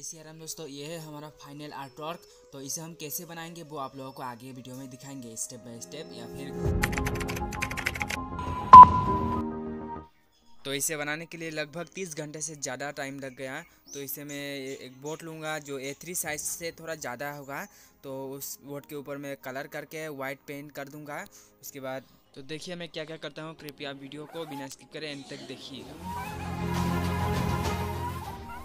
जय श्री राम दोस्तों, ये है हमारा फाइनल आर्ट वर्क तो इसे हम कैसे बनाएँगे, वो आप लोगों को आगे वीडियो में दिखाएँगे स्टेप बाय स्टेप या फिर तो इसे बनाने के लिए लगभग 30 घंटे से ज़्यादा टाइम लग गया। तो इसे मैं एक बोट लूँगा, जो ए थ्री साइज़ से थोड़ा ज़्यादा होगा। तो उस बोट के ऊपर मैं कलर करके वाइट पेंट कर दूँगा। उसके बाद तो देखिए मैं क्या क्या करता हूँ, कृपया वीडियो को बिना स्किप करें एंड तक देखिएगा।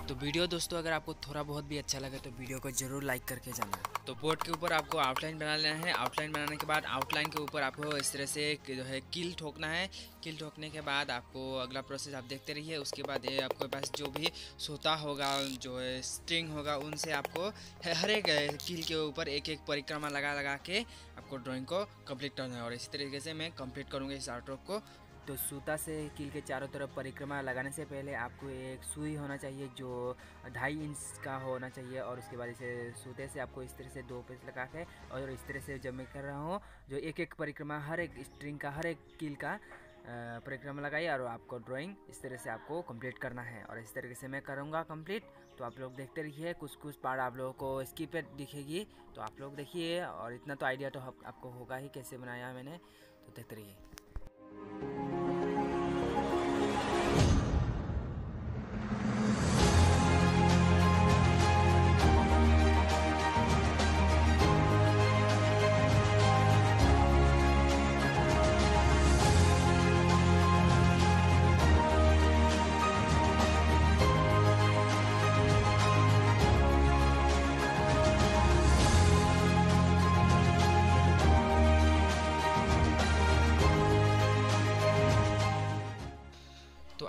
तो वीडियो दोस्तों, अगर आपको थोड़ा बहुत भी अच्छा लगे तो वीडियो को ज़रूर लाइक करके जाना। तो बोर्ड के ऊपर आपको आउटलाइन बना लेना है। आउटलाइन बनाने के बाद आउटलाइन के ऊपर आपको इस तरह से जो है किल ठोकना है। किल ठोकने के बाद आपको अगला प्रोसेस आप देखते रहिए। उसके बाद ये आपके पास जो भी सोता होगा, जो है स्ट्रिंग होगा, उनसे आपको हर एक किल के ऊपर एक एक परिक्रमा लगा लगा के आपको ड्राइंग को कंप्लीट करना है। और इसी तरीके से मैं कंप्लीट करूँगा इस आर्ट वर्क को। तो सूता से कील के चारों तरफ़ परिक्रमा लगाने से पहले आपको एक सुई होना चाहिए जो ढाई इंच का होना चाहिए और उसके बाद इसे सूते से आपको इस तरह से दो पीस लगा के और इस तरह से जब मैं कर रहा हूँ, जो एक एक परिक्रमा, हर एक स्ट्रिंग का, हर एक कील का परिक्रमा लगाइए और आपको ड्राइंग इस तरह से आपको कंप्लीट करना है। और इस तरीके से मैं करूँगा कंप्लीट तो आप लोग देखते रहिए कुछ कुछ पार्ट आप लोगों को स्किप दिखेगी। तो आप लोग देखिए और इतना तो आइडिया तो आपको होगा ही, कैसे बनाया मैंने। तो देखते रहिए।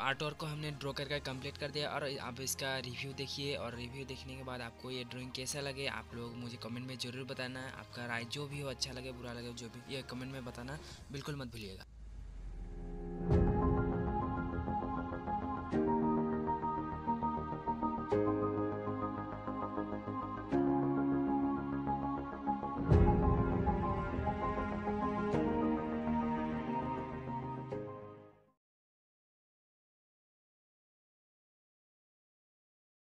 आर्ट वर्क को हमने ड्रॉ करके कंप्लीट कर दिया। और आप इसका रिव्यू देखिए और रिव्यू देखने के बाद आपको ये ड्राइंग कैसा लगे, आप लोग मुझे कमेंट में ज़रूर बताना। आपका राय जो भी हो अच्छा लगे, बुरा लगे, जो भी, ये कमेंट में बताना। बिल्कुल मत भूलिएगा।